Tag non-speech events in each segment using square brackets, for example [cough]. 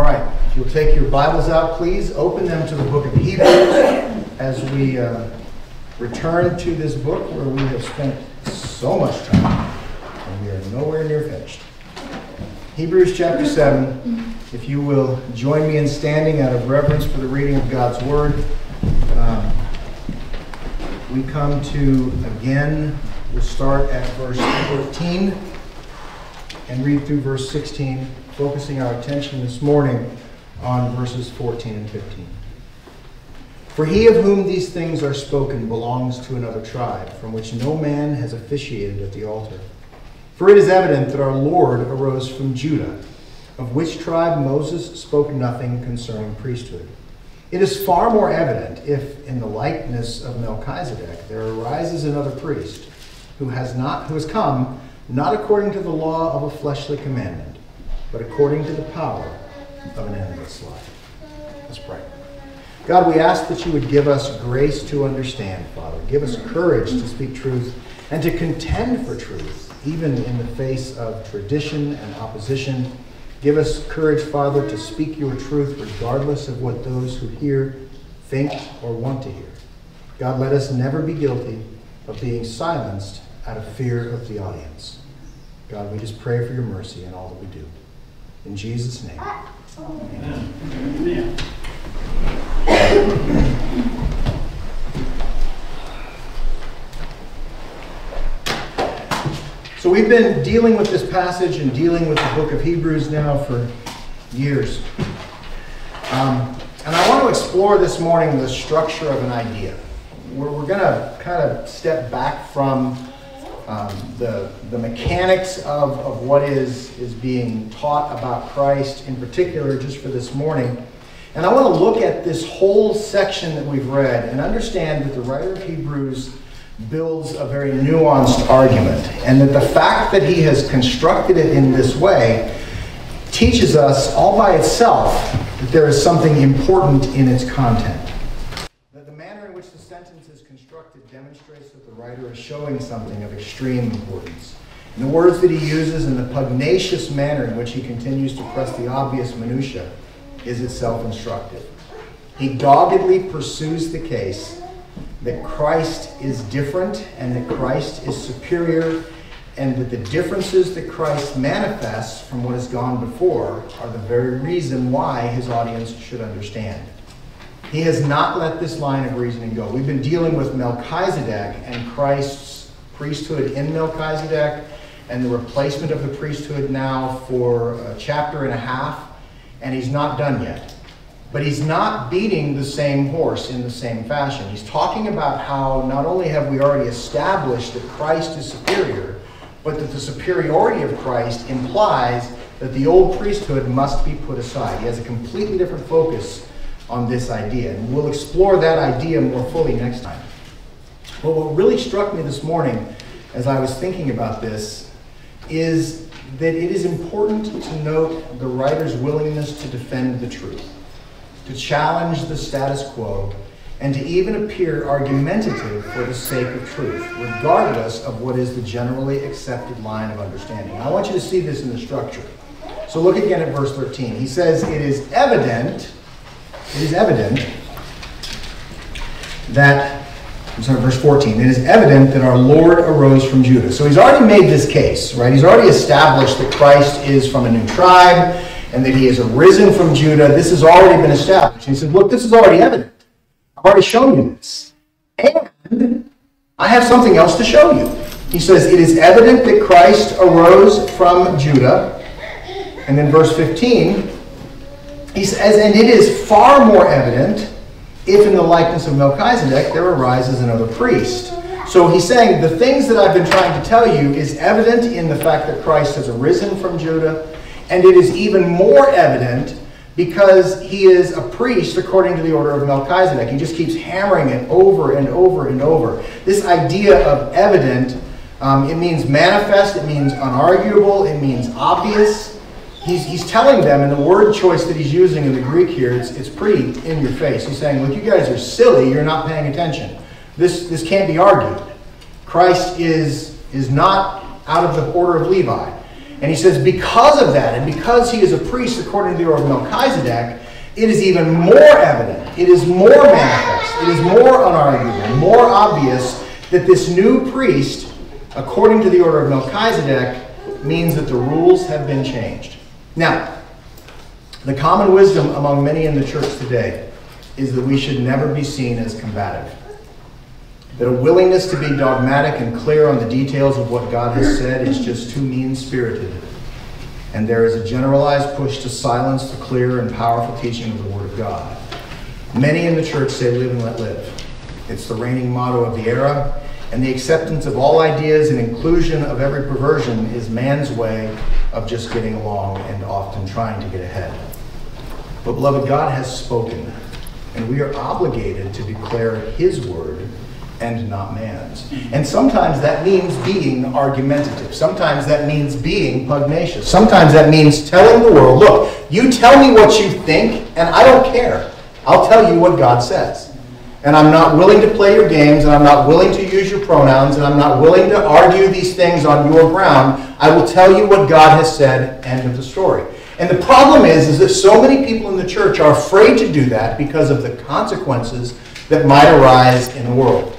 All right, if you'll take your Bibles out, please open them to the book of Hebrews as we uh, return to this book where we have spent so much time and we are nowhere near finished. Hebrews chapter 7, if you will join me in standing out of reverence for the reading of God's Word. Um, we come to again, we'll start at verse 14 and read through verse 16, focusing our attention this morning on verses 14 and 15. For he of whom these things are spoken belongs to another tribe, from which no man has officiated at the altar. For it is evident that our Lord arose from Judah, of which tribe Moses spoke nothing concerning priesthood. It is far more evident if, in the likeness of Melchizedek, there arises another priest who has not who has come not according to the law of a fleshly commandment, but according to the power of an endless life. Let's pray. God, we ask that you would give us grace to understand, Father. Give us courage to speak truth and to contend for truth, even in the face of tradition and opposition. Give us courage, Father, to speak your truth regardless of what those who hear think or want to hear. God, let us never be guilty of being silenced out of fear of the audience. God, we just pray for your mercy in all that we do. In Jesus' name. Amen. Amen. So we've been dealing with this passage and dealing with the book of Hebrews now for years. Um, and I want to explore this morning the structure of an idea. We're, we're going to kind of step back from um, the, the mechanics of, of what is, is being taught about Christ, in particular, just for this morning. And I want to look at this whole section that we've read and understand that the writer of Hebrews builds a very nuanced argument, and that the fact that he has constructed it in this way teaches us all by itself that there is something important in its content. Writer is showing something of extreme importance. The words that he uses and the pugnacious manner in which he continues to press the obvious minutiae is itself instructive. He doggedly pursues the case that Christ is different and that Christ is superior and that the differences that Christ manifests from what has gone before are the very reason why his audience should understand. He has not let this line of reasoning go. We've been dealing with Melchizedek and Christ's priesthood in Melchizedek and the replacement of the priesthood now for a chapter and a half, and he's not done yet. But he's not beating the same horse in the same fashion. He's talking about how not only have we already established that Christ is superior, but that the superiority of Christ implies that the old priesthood must be put aside. He has a completely different focus on this idea. And we'll explore that idea more fully next time. But what really struck me this morning as I was thinking about this is that it is important to note the writer's willingness to defend the truth, to challenge the status quo, and to even appear argumentative for the sake of truth, regardless of what is the generally accepted line of understanding. I want you to see this in the structure. So look again at verse 13. He says, It is evident it is evident that, I'm sorry, verse 14, it is evident that our Lord arose from Judah. So he's already made this case, right? He's already established that Christ is from a new tribe and that he has arisen from Judah. This has already been established. And he said, Look, this is already evident. I've already shown you this. And I have something else to show you. He says, It is evident that Christ arose from Judah. And then verse 15, he says, and it is far more evident if in the likeness of Melchizedek there arises another priest. So he's saying the things that I've been trying to tell you is evident in the fact that Christ has arisen from Judah, and it is even more evident because he is a priest according to the order of Melchizedek. He just keeps hammering it over and over and over. This idea of evident, um, it means manifest, it means unarguable, it means obvious he's, he's telling them, and the word choice that he's using in the Greek here, it's, it's pretty in your face. He's saying, look, you guys are silly. You're not paying attention. This, this can't be argued. Christ is, is not out of the order of Levi. And he says, because of that, and because he is a priest according to the order of Melchizedek, it is even more evident, it is more manifest, it is more unarguable, more obvious that this new priest, according to the order of Melchizedek, means that the rules have been changed. Now, the common wisdom among many in the church today is that we should never be seen as combative. That a willingness to be dogmatic and clear on the details of what God has said is just too mean spirited. And there is a generalized push to silence the clear and powerful teaching of the Word of God. Many in the church say, live and let live. It's the reigning motto of the era, and the acceptance of all ideas and inclusion of every perversion is man's way of just getting along and often trying to get ahead. But, beloved, God has spoken, and we are obligated to declare His word and not man's. And sometimes that means being argumentative. Sometimes that means being pugnacious. Sometimes that means telling the world, look, you tell me what you think, and I don't care. I'll tell you what God says. And I'm not willing to play your games, and I'm not willing to use your pronouns, and I'm not willing to argue these things on your ground. I will tell you what God has said, end of the story. And the problem is, is that so many people in the church are afraid to do that because of the consequences that might arise in the world.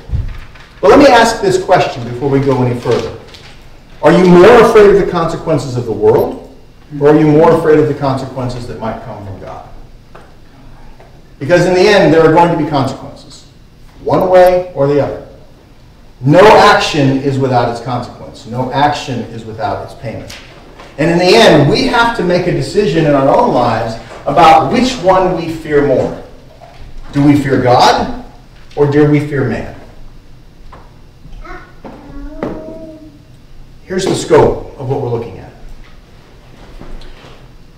But let me ask this question before we go any further. Are you more afraid of the consequences of the world, or are you more afraid of the consequences that might come from God? Because in the end, there are going to be consequences, one way or the other. No action is without its consequence. No action is without its payment. And in the end, we have to make a decision in our own lives about which one we fear more. Do we fear God or do we fear man? Here's the scope of what we're looking at.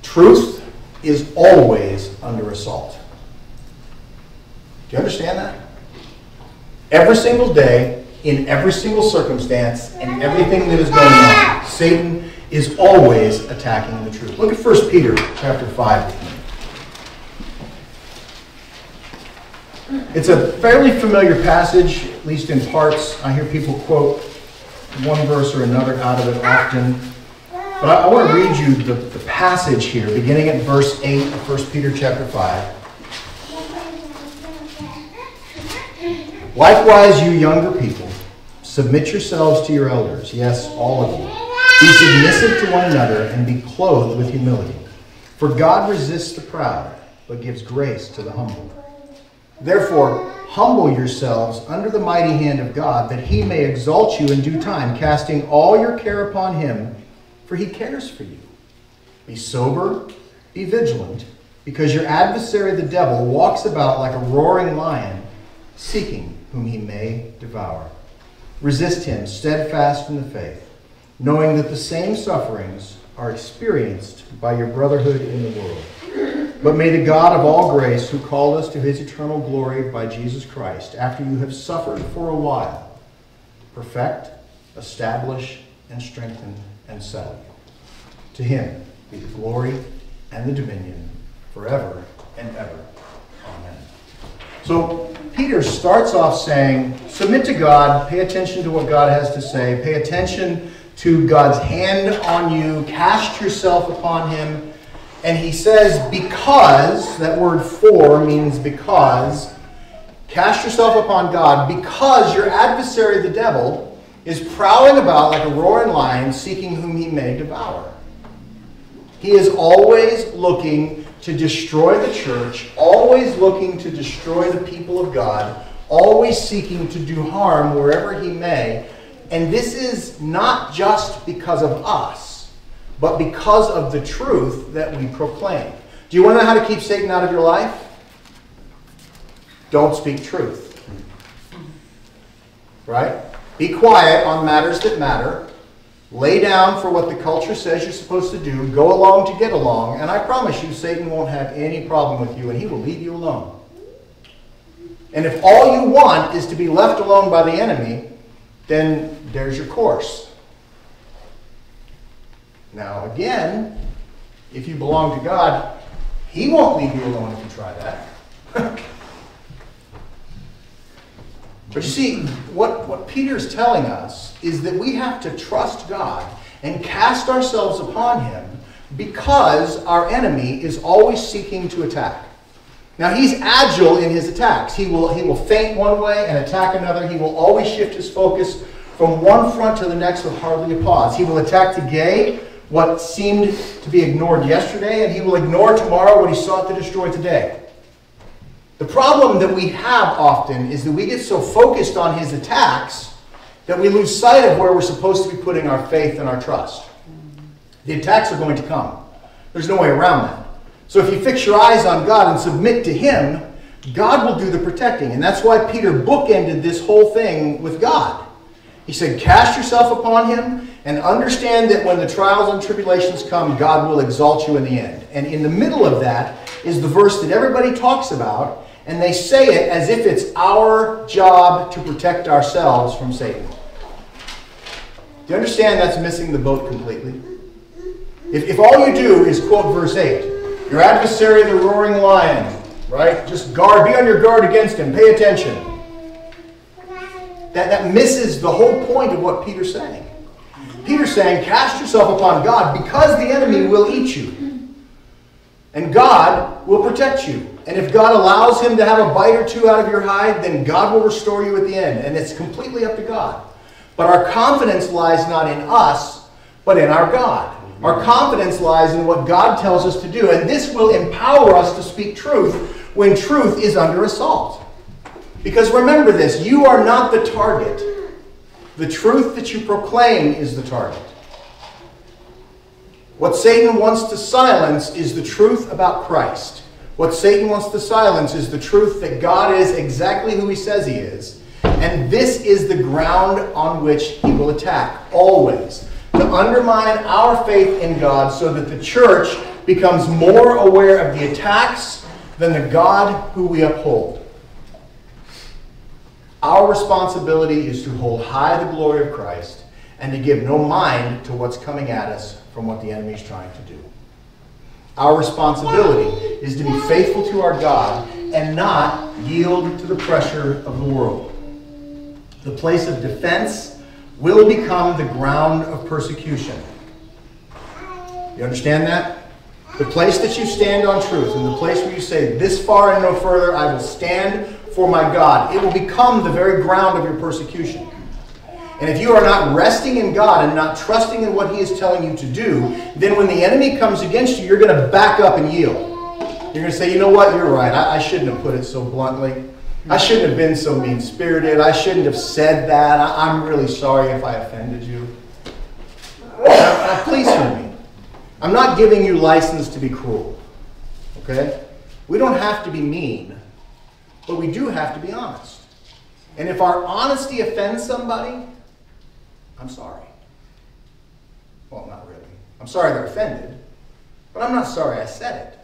Truth is always under assault. Do you understand that? Every single day, in every single circumstance, in everything that is going on, Satan is always attacking the truth. Look at 1 Peter chapter 5 It's a fairly familiar passage, at least in parts. I hear people quote one verse or another out of it often. But I, I want to read you the, the passage here, beginning at verse 8 of 1 Peter chapter 5. Likewise, you younger people, submit yourselves to your elders, yes, all of you. Be submissive to one another and be clothed with humility. For God resists the proud, but gives grace to the humble. Therefore, humble yourselves under the mighty hand of God, that he may exalt you in due time, casting all your care upon him, for he cares for you. Be sober, be vigilant, because your adversary the devil walks about like a roaring lion, seeking whom he may devour. Resist him, steadfast in the faith, knowing that the same sufferings are experienced by your brotherhood in the world. But may the God of all grace, who called us to his eternal glory by Jesus Christ, after you have suffered for a while, perfect, establish, and strengthen, and settle you. To him be the glory and the dominion forever and ever. Amen. So Peter starts off saying, submit to God, pay attention to what God has to say, pay attention to God's hand on you, cast yourself upon him and he says, because, that word for means because, cast yourself upon God, because your adversary, the devil, is prowling about like a roaring lion, seeking whom he may devour. He is always looking to destroy the church, always looking to destroy the people of God, always seeking to do harm wherever he may. And this is not just because of us but because of the truth that we proclaim. Do you want to know how to keep Satan out of your life? Don't speak truth. Right? Be quiet on matters that matter. Lay down for what the culture says you're supposed to do. Go along to get along. And I promise you, Satan won't have any problem with you and he will leave you alone. And if all you want is to be left alone by the enemy, then there's your course. Now, again, if you belong to God, He won't leave you alone if you try that. [laughs] but you see, what, what Peter's telling us is that we have to trust God and cast ourselves upon him because our enemy is always seeking to attack. Now he's agile in his attacks. He will, he will feint one way and attack another. He will always shift his focus from one front to the next with hardly a pause. He will attack today what seemed to be ignored yesterday, and he will ignore tomorrow what he sought to destroy today. The problem that we have often is that we get so focused on his attacks that we lose sight of where we're supposed to be putting our faith and our trust. The attacks are going to come. There's no way around that. So if you fix your eyes on God and submit to him, God will do the protecting. And that's why Peter bookended this whole thing with God. He said, Cast yourself upon him and understand that when the trials and tribulations come, God will exalt you in the end. And in the middle of that is the verse that everybody talks about, and they say it as if it's our job to protect ourselves from Satan. You understand that's missing the boat completely? If, if all you do is quote verse 8, your adversary, the roaring lion, right? Just guard, be on your guard against him, pay attention. That, that misses the whole point of what Peter's saying. Peter's saying, cast yourself upon God because the enemy will eat you. And God will protect you. And if God allows him to have a bite or two out of your hide, then God will restore you at the end. And it's completely up to God. But our confidence lies not in us, but in our God. Our confidence lies in what God tells us to do. And this will empower us to speak truth when truth is under assault. Because remember this you are not the target. The truth that you proclaim is the target. What Satan wants to silence is the truth about Christ. What Satan wants to silence is the truth that God is exactly who he says he is. And this is the ground on which he will attack, always. To undermine our faith in God so that the church becomes more aware of the attacks than the God who we uphold. Our responsibility is to hold high the glory of Christ and to give no mind to what's coming at us from what the enemy is trying to do. Our responsibility is to be faithful to our God and not yield to the pressure of the world. The place of defense will become the ground of persecution. You understand that? The place that you stand on truth and the place where you say, This far and no further, I will stand for my God. It will become the very ground of your persecution. And if you are not resting in God and not trusting in what He is telling you to do, then when the enemy comes against you, you're going to back up and yield. You're going to say, you know what, you're right. I, I shouldn't have put it so bluntly. I shouldn't have been so mean spirited. I shouldn't have said that. I, am really sorry if I offended you. Now, please hear me. I'm not giving you license to be cruel. Okay? We don't have to be mean. But we do have to be honest. And if our honesty offends somebody, I'm sorry. Well, not really. I'm sorry they're offended, but I'm not sorry I said it.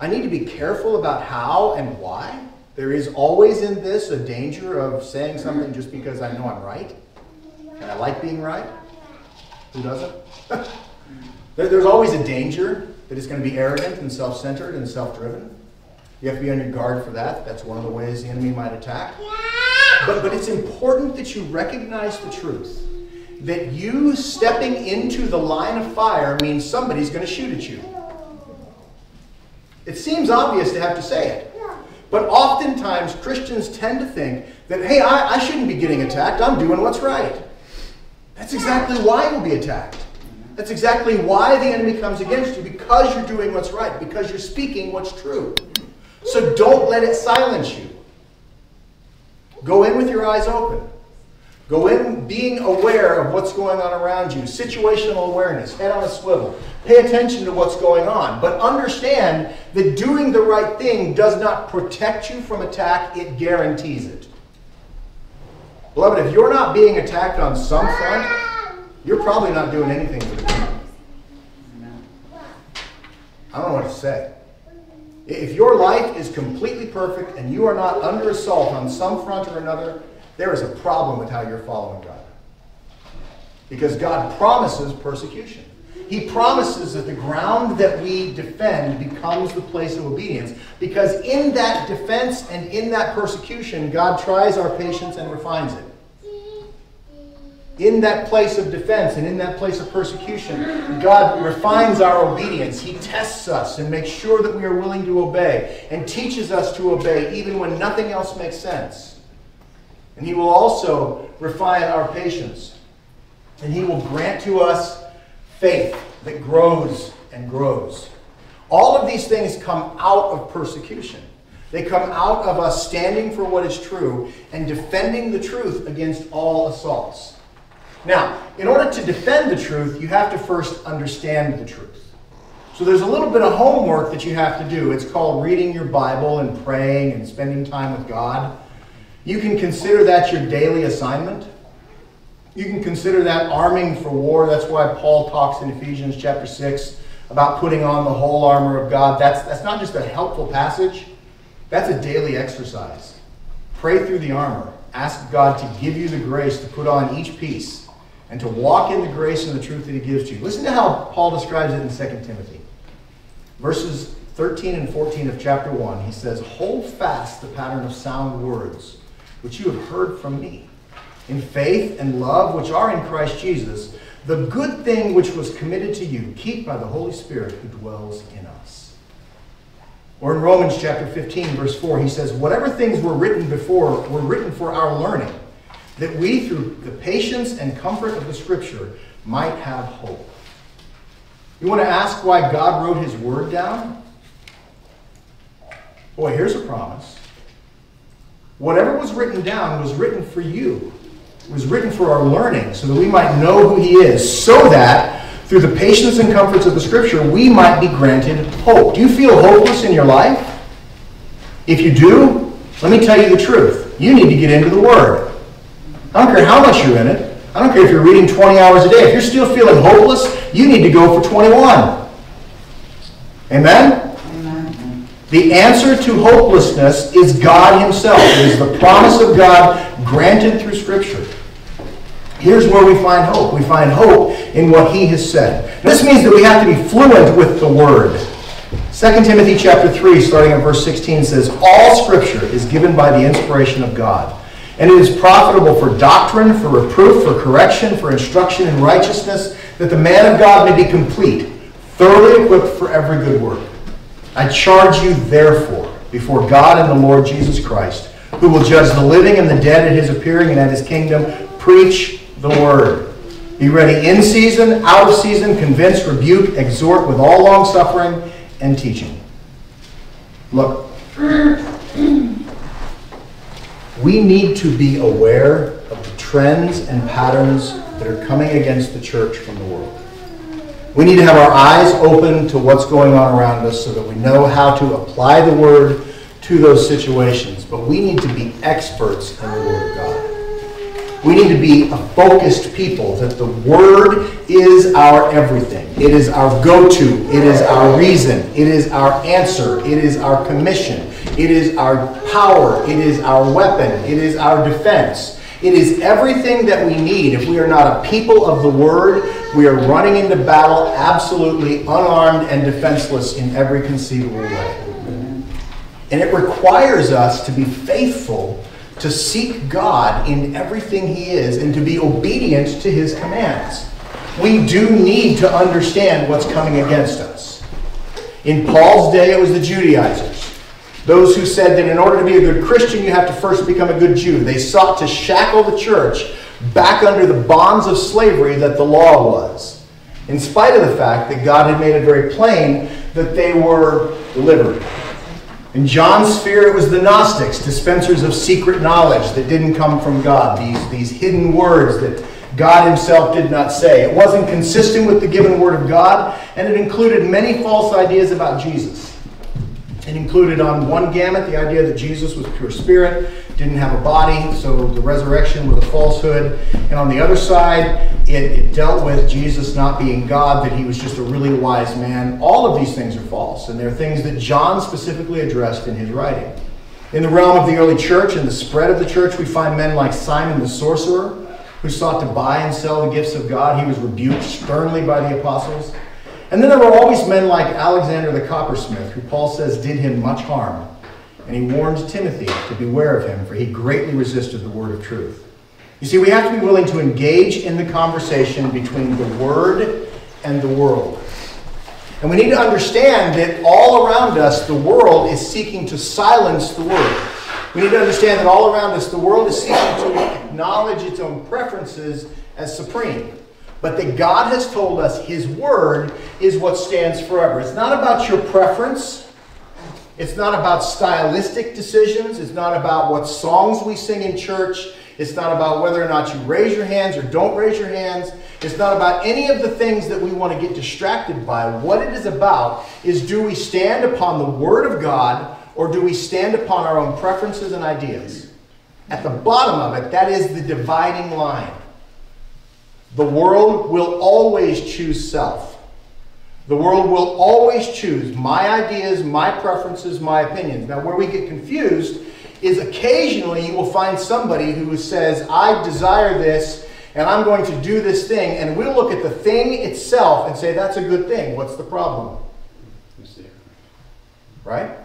I need to be careful about how and why. There is always in this a danger of saying something just because I know I'm right. And I like being right. Who doesn't? [laughs] There's always a danger that it's going to be arrogant and self centered and self driven. You have to be on your guard for that. That's one of the ways the enemy might attack. But, but it's important that you recognize the truth that you stepping into the line of fire means somebody's going to shoot at you. It seems obvious to have to say it. But oftentimes, Christians tend to think that, hey, I, I shouldn't be getting attacked. I'm doing what's right. That's exactly why you'll be attacked. That's exactly why the enemy comes against you, because you're doing what's right, because you're speaking what's true. So don't let it silence you. Go in with your eyes open. Go in being aware of what's going on around you. Situational awareness, head on a swivel. Pay attention to what's going on. But understand that doing the right thing does not protect you from attack, it guarantees it. Beloved, if you're not being attacked on some front, you're probably not doing anything for the kingdom. I don't know what to say. If your life is completely perfect and you are not under assault on some front or another, there is a problem with how you're following God. Because God promises persecution. He promises that the ground that we defend becomes the place of obedience. Because in that defense and in that persecution, God tries our patience and refines it. in that place of defense and in that place of persecution, God refines our obedience. He tests us and makes sure that we are willing to obey and teaches us to obey even when nothing else makes sense. And He will also refine our patience. And He will grant to us faith that grows and grows. All of these things come out of persecution. They come out of us standing for what is true and defending the truth against all assaults. Now, in order to defend the truth, you have to first understand the truth. So there's a little bit of homework that you have to do. It's called reading your Bible and praying and spending time with God. You can consider that your daily assignment. You can consider that arming for war. That's why Paul talks in Ephesians chapter 6 about putting on the whole armor of God. That's, that's not just a helpful passage, that's a daily exercise. Pray through the armor. Ask God to give you the grace to put on each piece and to walk in the grace and the truth that he gives to you. Listen to how Paul describes it in 2 Timothy. Verses 13 and 14 of chapter 1, he says, Hold fast the pattern of sound words, which you have heard from me, in faith and love which are in Christ Jesus. The good thing which was committed to you, keep by the Holy Spirit who dwells in us. Or in Romans chapter 15, verse 4, he says, Whatever things were written before were written for our learning that we, through the patience and comfort of the Scripture, might have hope. You want to ask why God wrote His Word down? Boy, here's a promise. Whatever was written down was written for you. Was written for our learning, so that we might know who He is, so that through the patience and comforts of the Scripture, we might be granted hope. Do you feel hopeless in your life? If you do, let me tell you the truth. You need to get into the Word. I don't care how much you're in it. I don't care if you're reading 20 hours a day. If you're still feeling hopeless, you need to go for 21. Amen? Amen. The answer to hopelessness is God Himself. It is the promise of God granted through Scripture. Here's where we find hope. We find hope in what He has said. This means that we have to be fluent with the Word. 2 Timothy chapter 3, starting at verse 16, says, All Scripture is given by the inspiration of God and it is profitable for doctrine, for reproof, for correction, for instruction in righteousness, that the man of God may be complete, thoroughly equipped for every good work. I charge you, therefore, before God and the Lord Jesus Christ, who will judge the living and the dead at his appearing and at his kingdom, preach the word. Be ready in season, out of season, convince, rebuke, exhort with all long suffering and teaching. Look, we need to be aware of the trends and patterns that are coming against the church from the world. We need to have our eyes open to what's going on around us so that we know how to apply the word to those situations. But we need to be experts in the word. We need to be a focused people that the word is our everything. It is our go-to. It is our reason. It is our answer. It is our commission. It is our power. It is our weapon. It is our defense. It is everything that we need. If we are not a people of the Word, we are running into battle absolutely unarmed and defenseless in every conceivable way. And it requires us to be faithful to seek God in everything He is and to be obedient to His commands. We do need to understand what's coming against us. In Paul's day, it was the Judaizers. Those who said that in order to be a good Christian, you have to first become a good Jew. They sought to shackle the church back under the bonds of slavery that the law was, in spite of the fact that God had made it very plain that they were delivered. In John's sphere, it was the Gnostics, dispensers of secret knowledge that didn't come from God, these, these hidden words that God himself did not say. It wasn't consistent with the given word of God, and it included many false ideas about Jesus. It included on one gamut the idea that Jesus was pure spirit, didn't have a body, so the resurrection was a falsehood. And on the other side, it, it, dealt with Jesus not being God, that he was just a really wise man. All of these things are false, and they're things that John specifically addressed in his writing. In the realm of the early church and the spread of the church, we find men like Simon the sorcerer, who sought to buy and sell the gifts of God. He was rebuked sternly by the apostles. And then there were always men like Alexander the coppersmith, who Paul says did him much harm. And he warned Timothy to beware of him, for he greatly resisted the word of truth. You see, we have to be willing to engage in the conversation between the Word and the world. And we need to understand that all around us, the world is seeking to silence the Word. We need to understand that all around us, the world is seeking to acknowledge its own preferences as supreme. But that God has told us His Word is what stands forever. It's not about your preference. It's not about stylistic decisions. It's not about what songs we sing in church. It's not about whether or not you raise your hands or don't raise your hands. It's not about any of the things that we want to get distracted by. What it is about is do we stand upon the Word of God or do we stand upon our own preferences and ideas? At the bottom of it, that is the dividing line. The world will always choose self. The world will always choose my ideas, my preferences, my opinions. Now, where we get confused is occasionally you will find somebody who says, I desire this and I'm going to do this thing, and we'll look at the thing itself and say, that's a good thing. What's the problem? Right?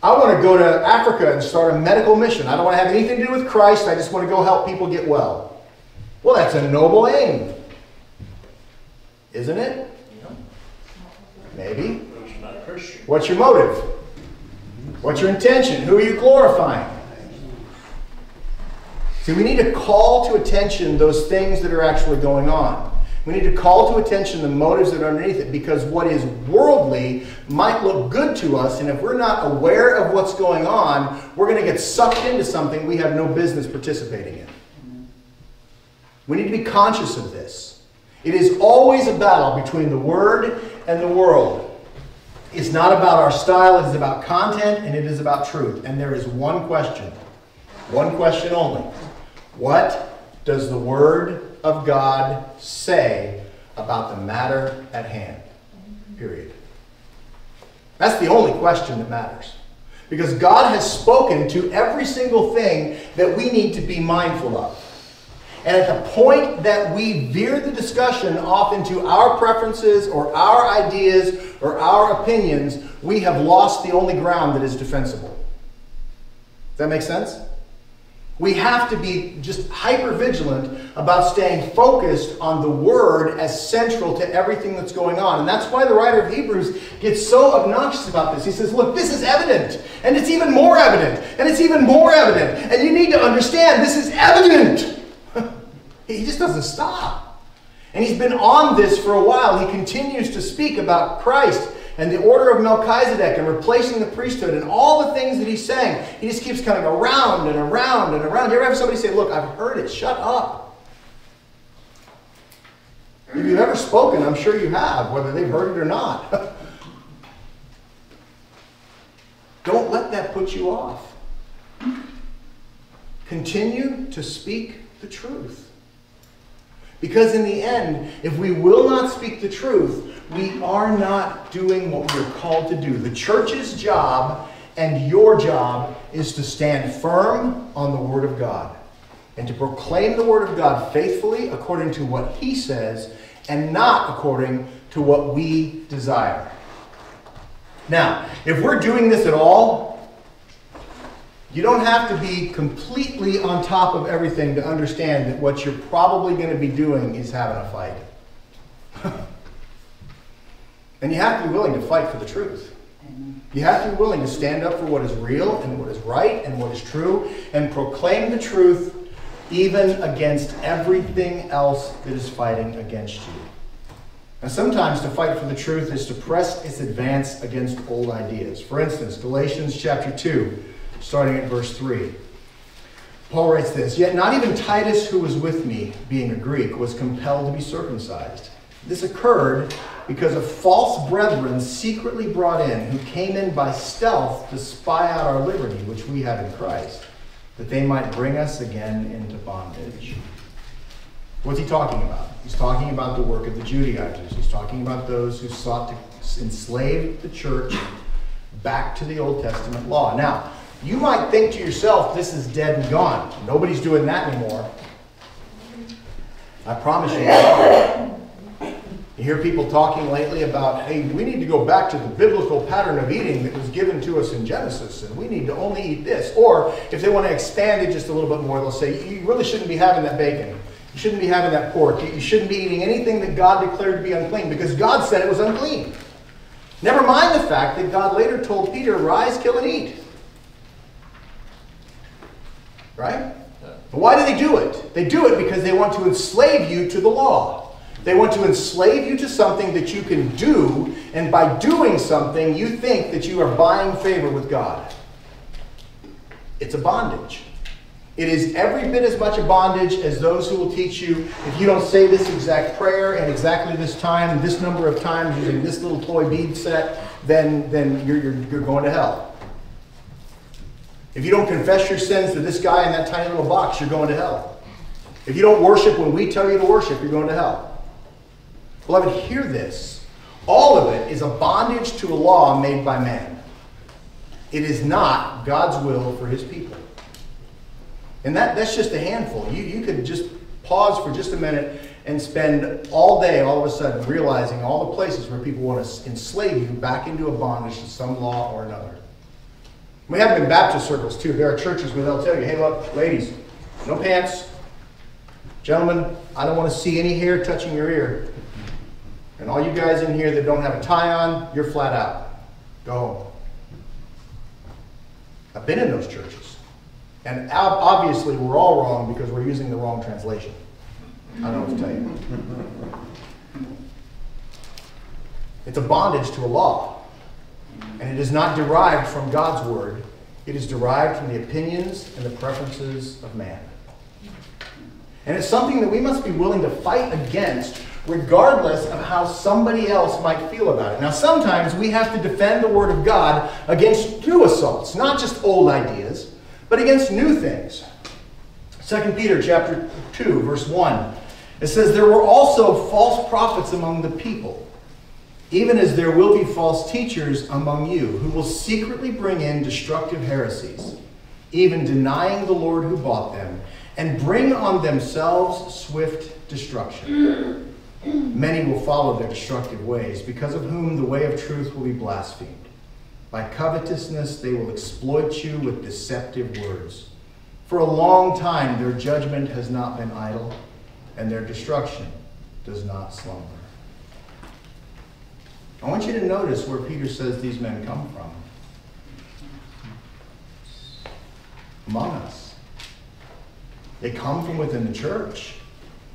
I want to go to Africa and start a medical mission. I don't want to have anything to do with Christ. I just want to go help people get well. Well, that's a noble aim. Isn't it? Maybe. What's your motive? What's your intention? Who are you glorifying? See, we need to call to attention those things that are actually going on. We need to call to attention the motives that are underneath it because what is worldly might look good to us, and if we're not aware of what's going on, we're going to get sucked into something we have no business participating in. We need to be conscious of this. It is always a battle between the Word and the world. It's not about our style, it is about content, and it is about truth. And there is one question, one question only. What does the Word of God say about the matter at hand? Period. That's the only question that matters. Because God has spoken to every single thing that we need to be mindful of. And at the point that we veer the discussion off into our preferences or our ideas or our opinions, we have lost the only ground that is defensible. Does that make sense? We have to be just hyper vigilant about staying focused on the Word as central to everything that's going on. And that's why the writer of Hebrews gets so obnoxious about this. He says, Look, this is evident, and it's even more evident, and it's even more evident. And you need to understand this is evident. He just doesn't stop. And he's been on this for a while. He continues to speak about Christ and the order of Melchizedek and replacing the priesthood and all the things that he's saying. He just keeps coming around and around and around. You ever have somebody say, Look, I've heard it, shut up? If you've ever spoken, I'm sure you have, whether they've heard it or not. [laughs] Don't let that put you off. Continue to speak the truth. Because in the end, if we will not speak the truth, we are not doing what we're called to do. The church's job and your job is to stand firm on the Word of God and to proclaim the Word of God faithfully according to what He says and not according to what we desire. Now, if we're doing this at all, you don't have to be completely on top of everything to understand that what you're probably going to be doing is having a fight. [laughs] and you have to be willing to fight for the truth. You have to be willing to stand up for what is real and what is right and what is true and proclaim the truth even against everything else that is fighting against you. And sometimes to fight for the truth is to press its advance against old ideas. For instance, Galatians chapter 2, starting at verse 3. Paul writes this Yet not even Titus, who was with me, being a Greek, was compelled to be circumcised. This occurred because of false brethren secretly brought in, who came in by stealth to spy out our liberty, which we have in Christ, that they might bring us again into bondage. What's he talking about? He's talking about the work of the Judaizers. He's talking about those who sought to enslave the church back to the Old Testament law. Now, you might think to yourself, this is dead and gone. Nobody's doing that anymore. I promise you. You hear people talking lately about, hey, we need to go back to the biblical pattern of eating that was given to us in Genesis, and we need to only eat this. Or if they want to expand it just a little bit more, they'll say, you really shouldn't be having that bacon. You shouldn't be having that pork. You shouldn't be eating anything that God declared to be unclean because God said it was unclean. Never mind the fact that God later told Peter, rise, kill, and eat. Right? But why do they do it? They do it because they want to enslave you to the law. They want to enslave you to something that you can do, and by doing something, you think that you are buying favor with God. It's a bondage. It is every bit as much a bondage as those who will teach you if you don't say this exact prayer at exactly this time, this number of times using this little toy bead set, then, then you're, you're, you're going to hell. If you don't confess your sins to this guy in that tiny little box, you're going to hell. If you don't worship when we tell you to worship, you're going to hell. Beloved, hear this. All of it is a bondage to a law made by man. It is not God's will for his people. And that, that's just a handful. You, you could just pause for just a minute and spend all day, all of a sudden, realizing all the places where people want to enslave you back into a bondage to some law or another. We have in Baptist circles too. There are churches where they'll tell you, hey, look, ladies, no pants. Gentlemen, I don't want to see any hair touching your ear. And all you guys in here that don't have a tie on, you're flat out. Go home. I've been in those churches. And obviously, we're all wrong because we're using the wrong translation. I don't know what to tell you. It's a bondage to a law. And it is not derived from God's word, it is derived from the opinions and the preferences of man. And it's something that we must be willing to fight against regardless of how somebody else might feel about it. Now, sometimes we have to defend the Word of God against new assaults, not just old ideas, but against new things. 2 Peter chapter 2, verse 1. It says, There were also false prophets among the people, even as there will be false teachers among you, who will secretly bring in destructive heresies, even denying the Lord who bought them, and bring on themselves swift destruction. Many will follow their destructive ways, because of whom the way of truth will be blasphemed. By covetousness they will exploit you with deceptive words. For a long time their judgment has not been idle, and their destruction does not slumber. I want you to notice where Peter says these men come from. Among us. They come from within the church.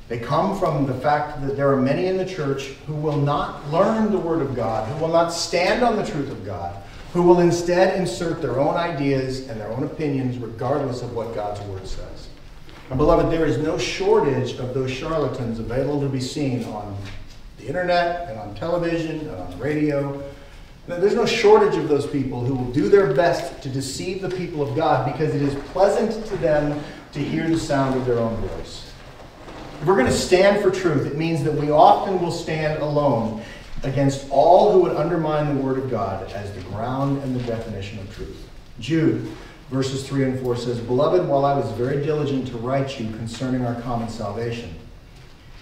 They come from the fact that there are many in the church who will not learn the Word of God, who will not stand on the truth of God, who will instead insert their own ideas and their own opinions regardless of what God's Word says. And beloved, there is no shortage of those charlatans available to be seen on the internet and on television and on radio. There's no shortage of those people who will do their best to deceive the people of God because it is pleasant to them to hear the sound of their own voice. If we're going to stand for truth, it means that we often will stand alone against all who would undermine the Word of God as the ground and the definition of truth. Jude, verses 3 and 4 says, Beloved, while I was very diligent to write you concerning our common salvation,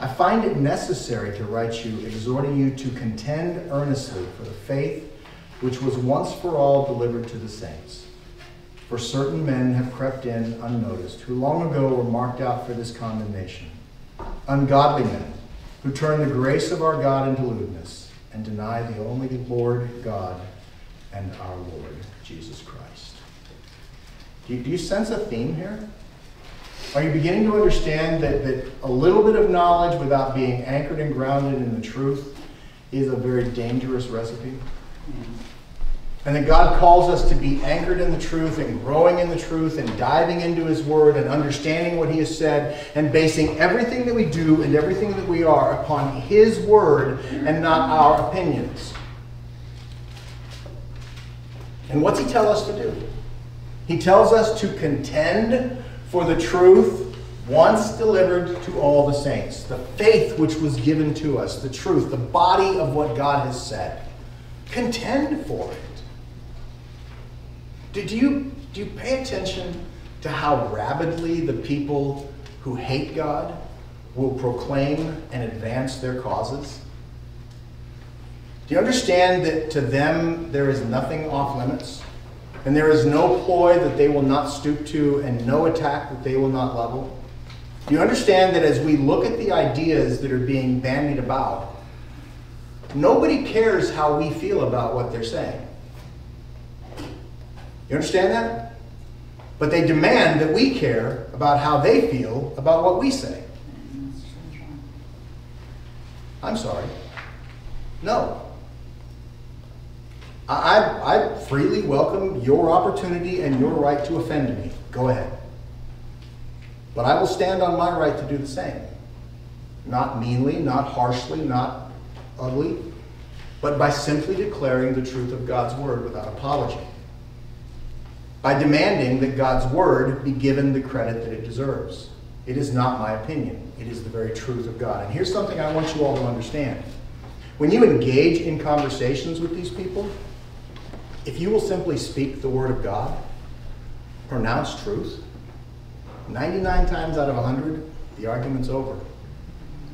I find it necessary to write you, exhorting you to contend earnestly for the faith which was once for all delivered to the saints. For certain men have crept in unnoticed, who long ago were marked out for this condemnation ungodly men who turn the grace of our God into lewdness and deny the only Lord God and our Lord Jesus Christ. Do you, do you sense a theme here? Are you beginning to understand that, that a little bit of knowledge without being anchored and grounded in the truth is a very dangerous recipe? And that God calls us to be anchored in the truth and growing in the truth and diving into His Word and understanding what He has said and basing everything that we do and everything that we are upon His Word and not our opinions. And what's He tell us to do? He tells us to contend for the truth once delivered to all the saints. The faith which was given to us, the truth, the body of what God has said. Contend for it. Do, you, do you pay attention to how rabidly the people who hate God will proclaim and advance their causes? Do you understand that to them there is nothing off limits? And there is no ploy that they will not stoop to, and no attack that they will not level? Do you understand that as we look at the ideas that are being bandied about, nobody cares how we feel about what they're saying? You understand that? But they demand that we care about how they feel about what we say. I'm sorry. No. I, I, freely welcome your opportunity and your right to offend me. Go ahead. But I will stand on my right to do the same. Not meanly, not harshly, not ugly, but by simply declaring the truth of God's word without apology. By demanding that God's word be given the credit that it deserves. It is not my opinion, it is the very truth of God. And here's something I want you all to understand. When you engage in conversations with these people, if you will simply speak the word of God, pronounce truth, 99 times out of 100, the argument's over.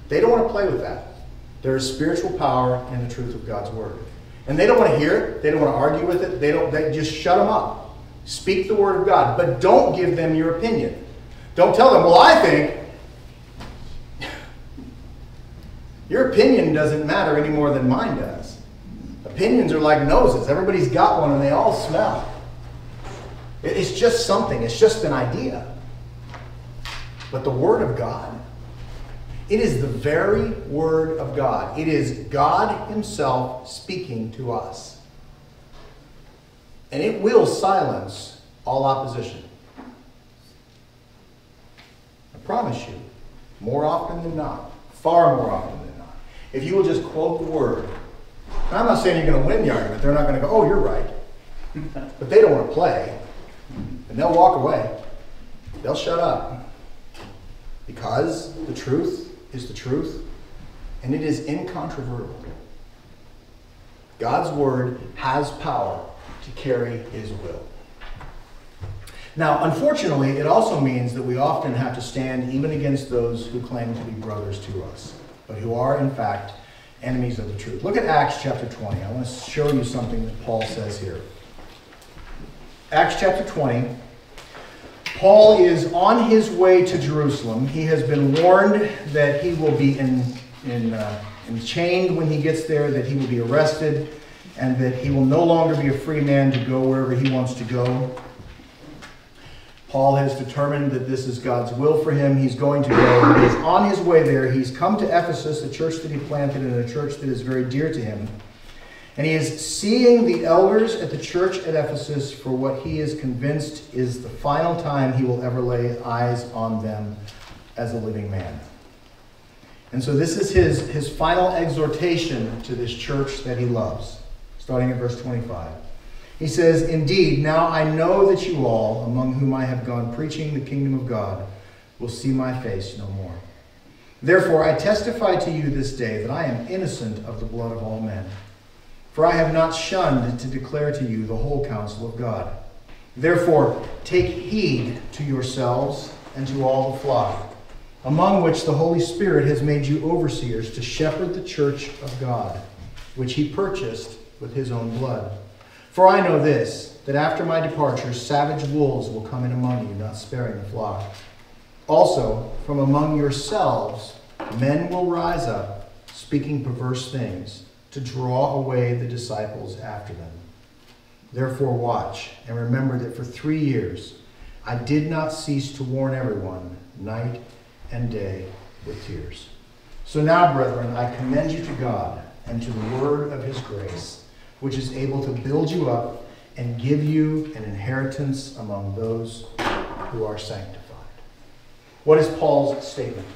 They don't want to play with that. There is spiritual power in the truth of God's word. And they don't want to hear it, they don't want to argue with it, they don't they just shut them up. Speak the word of God, but don't give them your opinion. Don't tell them, well, I think. [sighs] Your opinion doesn't matter any more than mine does. Opinions are like noses. Everybody's got one and they all smell. It's just something, it's just an idea. But the Word of God, it is the very Word of God. It is God Himself speaking to us. And it will silence all opposition. I promise you, more often than not, far more often than not, if you will just quote the Word and I'm not saying you're going to win the argument. They're not going to go, oh, you're right. [laughs] But they don't want to play. And they'll walk away. They'll shut up. Because the truth is the truth, and it is incontrovertible. God's word has power to carry his will. Now, unfortunately, it also means that we often have to stand even against those who claim to be brothers to us, but who are, in fact, enemies of the truth. Look at Acts chapter 20. I want to show you something that Paul says here. Acts chapter 20. Paul is on his way to Jerusalem. He has been warned that he will be in, in, uh, enchained when he gets there, that he will be arrested, and that he will no longer be a free man to go wherever he wants to go. Paul has determined that this is God's will for him. He's going to go. He's on his way there. He's come to Ephesus, a church that he planted and a church that is very dear to him. And he is seeing the elders at the church at Ephesus for what he is convinced is the final time he will ever lay eyes on them as a living man. And so this is his, his final exhortation to this church that he loves, starting at verse 25. He says, Indeed, now I know that you all, among whom I have gone preaching the kingdom of God, will see my face no more. Therefore, I testify to you this day that I am innocent of the blood of all men. For I have not shunned to declare to you the whole counsel of God. Therefore, take heed to yourselves and to all the flock, among which the Holy Spirit has made you overseers to shepherd the church of God, which he purchased with his own blood. For I know this, that after my departure, savage wolves will come in among you, not sparing the flock. Also, from among yourselves, men will rise up, speaking perverse things, to draw away the disciples after them. Therefore, watch and remember that for three years I did not cease to warn everyone, night and day, with tears. So now, brethren, I commend you to God and to the word of his grace which is able to build you up and give you an inheritance among those who are sanctified. What is Paul's statement?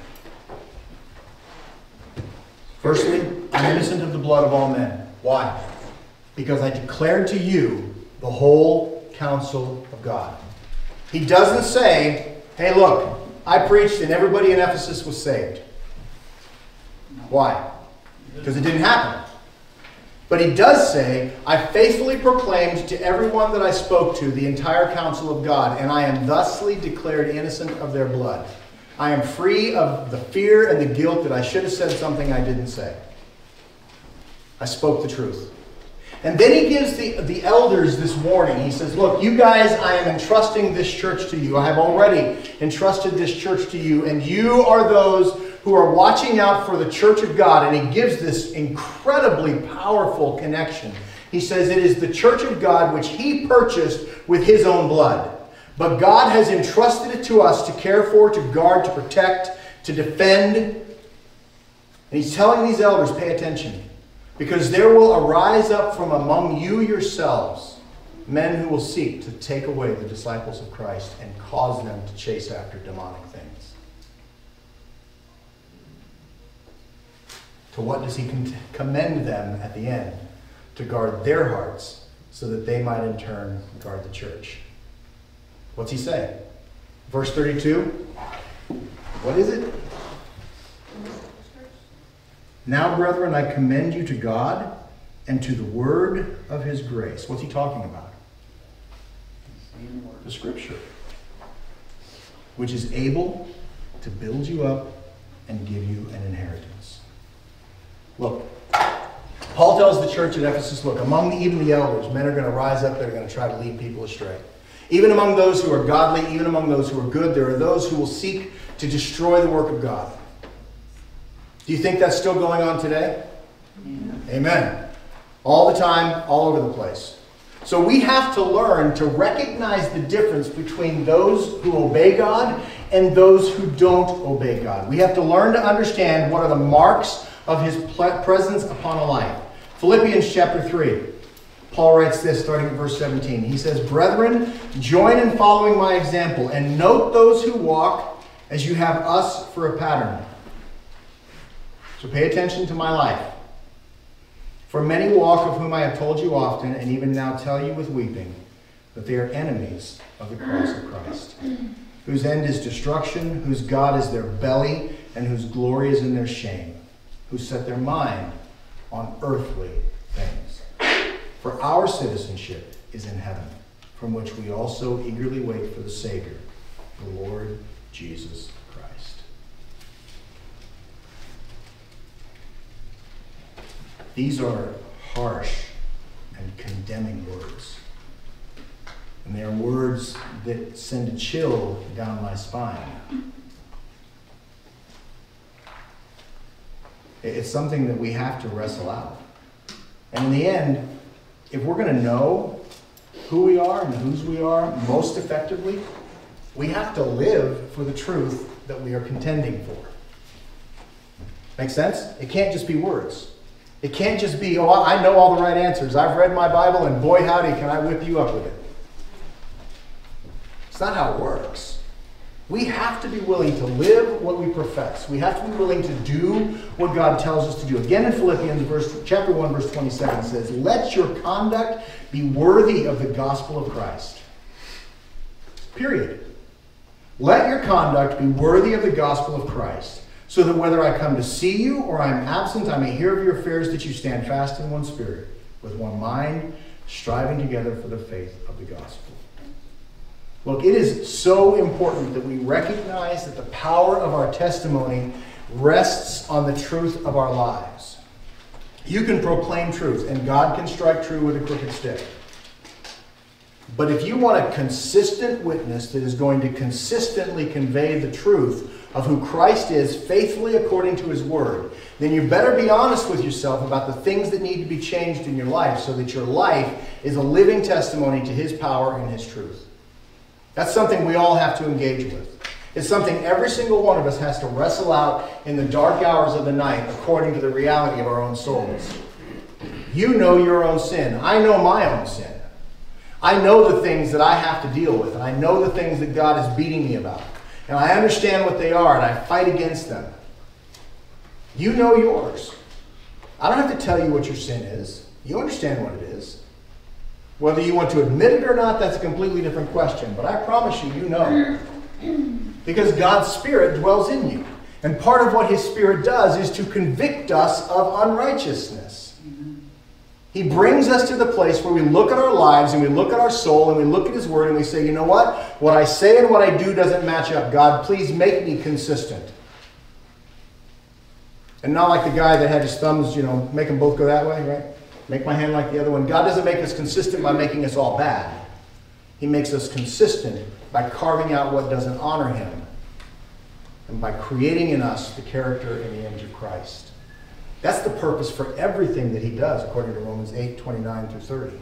Firstly, I'm innocent of the blood of all men. Why? Because I declared to you the whole counsel of God. He doesn't say, hey, look, I preached and everybody in Ephesus was saved. Why? Because it didn't happen. But he does say, I faithfully proclaimed to everyone that I spoke to the entire counsel of God, and I am thusly declared innocent of their blood. I am free of the fear and the guilt that I should have said something I didn't say. I spoke the truth. And then he gives the, the elders this warning. He says, Look, you guys, I am entrusting this church to you. I have already entrusted this church to you, and you are those who are watching out for the church of God. And he gives this incredibly powerful connection. He says, It is the church of God which he purchased with his own blood. But God has entrusted it to us to care for, to guard, to protect, to defend. And he's telling these elders, pay attention. Because there will arise up from among you yourselves men who will seek to take away the disciples of Christ and cause them to chase after demonic things. To what does he commend them at the end? To guard their hearts so that they might in turn guard the church. What's he say? Verse 32. What is it? Now, brethren, I commend you to God and to the word of his grace. What's he talking about? The scripture, which is able to build you up and give you an inheritance. Look, Paul tells the church at Ephesus look, among the, even the elders, men are going to rise up, they're going to try to lead people astray. Even among those who are godly, even among those who are good, there are those who will seek to destroy the work of God. Do you think that's still going on today? Yeah. Amen. All the time, all over the place. So we have to learn to recognize the difference between those who obey God and those who don't obey God. We have to learn to understand what are the marks of his presence upon a life. Philippians chapter 3. Paul writes this starting at verse 17. He says, Brethren, join in following my example and note those who walk as you have us for a pattern. So pay attention to my life. For many walk, of whom I have told you often, and even now tell you with weeping, that they are enemies of the cross of Christ, whose end is destruction, whose God is their belly, and whose glory is in their shame, who set their mind on earthly things. For our citizenship is in heaven, from which we also eagerly wait for the Savior, the Lord Jesus Christ. These are harsh and condemning words. And they are words that send a chill down my spine. It's something that we have to wrestle out. And in the end, if we're going to know who we are and whose we are most effectively, we have to live for the truth that we are contending for. Make sense? It can't just be words. It can't just be, oh, I know all the right answers. I've read my Bible, and boy, howdy, can I whip you up with it. It's not how it works. We have to be willing to live what we profess. We have to be willing to do what God tells us to do. Again in Philippians verse, chapter 1, verse 27 says, Let your conduct be worthy of the gospel of Christ. Period. Let your conduct be worthy of the gospel of Christ so that whether I come to see you or I am absent, I may hear of your affairs that you stand fast in one spirit, with one mind, striving together for the faith of the gospel. Look, it is so important that we recognize that the power of our testimony rests on the truth of our lives. You can proclaim truth, and God can strike true with a crooked stick. But if you want a consistent witness that is going to consistently convey the truth, of who Christ is faithfully according to his word, then you better be honest with yourself about the things that need to be changed in your life so that your life is a living testimony to his power and his truth. That's something we all have to engage with. It's something every single one of us has to wrestle out in the dark hours of the night according to the reality of our own souls. You know your own sin. I know my own sin. I know the things that I have to deal with, and I know the things that God is beating me about. And I understand what they are and I fight against them. You know yours. I don't have to tell you what your sin is. You understand what it is. Whether you want to admit it or not, that's a completely different question. But I promise you, you know. Because God's Spirit dwells in you. And part of what His Spirit does is to convict us of unrighteousness. He brings us to the place where we look at our lives and we look at our soul and we look at His Word and we say, you know what? What I say and what I do doesn't match up. God, please make me consistent. And not like the guy that had his thumbs, you know, make them both go that way, right? Make my hand like the other one. God doesn't make us consistent by making us all bad. He makes us consistent by carving out what doesn't honor him and by creating in us the character and the image of Christ. That's the purpose for everything that he does, according to Romans 8 29 through 30.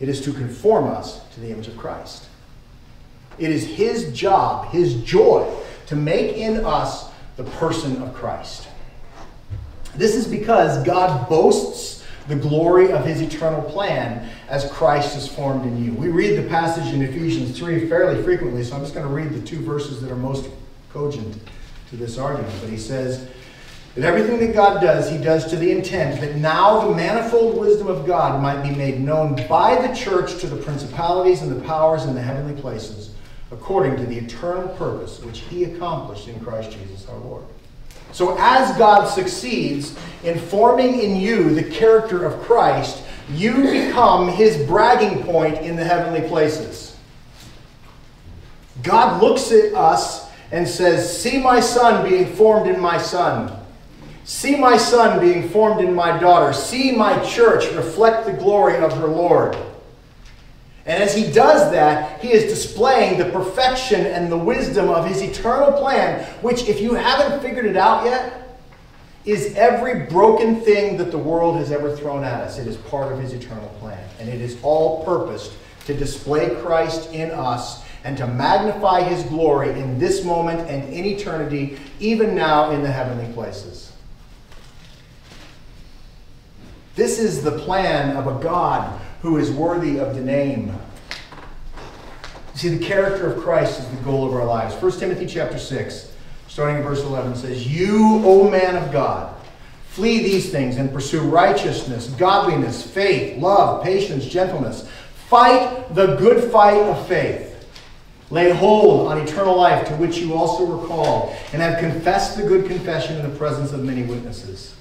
It is to conform us to the image of Christ. It is his job, his joy, to make in us the person of Christ. This is because God boasts the glory of his eternal plan as Christ is formed in you. We read the passage in Ephesians 3 fairly frequently, so I'm just going to read the two verses that are most cogent to this argument. But he says that everything that God does, he does to the intent that now the manifold wisdom of God might be made known by the church to the principalities and the powers in the heavenly places, according to the eternal purpose which he accomplished in Christ Jesus our Lord. So, as God succeeds in forming in you the character of Christ, you become his bragging point in the heavenly places. God looks at us and says, See my son being formed in my son. See my son being formed in my daughter. See my church reflect the glory of her Lord. And as he does that, he is displaying the perfection and the wisdom of his eternal plan, which, if you haven't figured it out yet, is every broken thing that the world has ever thrown at us. It is part of his eternal plan. And it is all purposed to display Christ in us and to magnify his glory in this moment and in eternity, even now in the heavenly places. This is the plan of a God who is worthy of the name. See, the character of Christ is the goal of our lives. 1 Timothy chapter 6, starting in verse 11, says, You, O man of God, flee these things and pursue righteousness, godliness, faith, love, patience, gentleness. Fight the good fight of faith. Lay hold on eternal life to which you also were called, and have confessed the good confession in the presence of many witnesses.